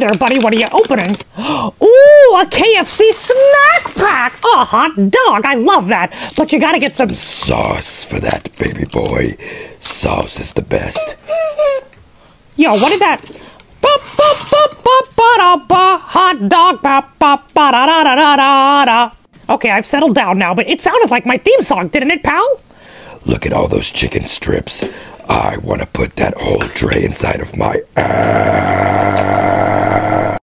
there, buddy. What are you opening? Ooh, a KFC snack pack. A hot dog. I love that. But you gotta get some Sauce for that, baby boy. Sauce is the best. Yo, what did that? Ba ba ba ba ba da ba hot dog ba ba ba da da da da da da. Okay, I've settled down now, but it sounded like my theme song, didn't it, pal? Look at all those chicken strips. I want to put that whole tray inside of my ass.